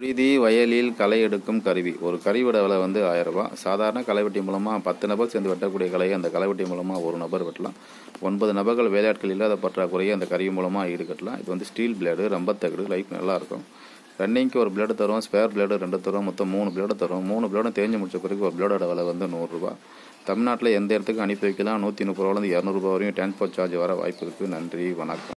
குருதி வயலில் களை எடுக்கும் கருவி. ஒரு கருவியோட விலை வந்து ஆயிரம் ரூபாய். சாதாரண களைவெட்டி மூலமாக பத்து நபர் சேர்ந்து வெட்டக்கூடிய கலையை அந்த களைவெட்டி மூலமாக ஒரு நபர் வெட்டலாம். ஒன்பது நபர்கள் வேலையாட்கள் இல்லாத பற்றாக்குறையை அந்த கருவி மூலமாக ஈடுகட்டலாம் இது வந்து ஸ்டீல் பிளேடு ரம்பத்தகடு லைஃப் நல்லாயிருக்கும் ரன்னிங்க்கு ஒரு பிளேடு தரும் ஸ்பேர் பிளேடு ரெண்டு தரும் மொத்தம் மூணு பிளேடு தரும் மூணு பிளேடும் தேஞ்சு முடிச்ச பிறகு ஒரு பிளேடோட விலை வந்து நூறுரூவா தமிழ்நாட்டில் எந்த இடத்துக்கு அனுப்பி வைக்கலாம். நூற்றி முப்பது ரூபாலேருந்து இரநூறுபா வரையும் டிரான்ஸ்போர்ட் சார்ஜ் வர வாய்ப்பு இருக்குது நன்றி வணக்கம்.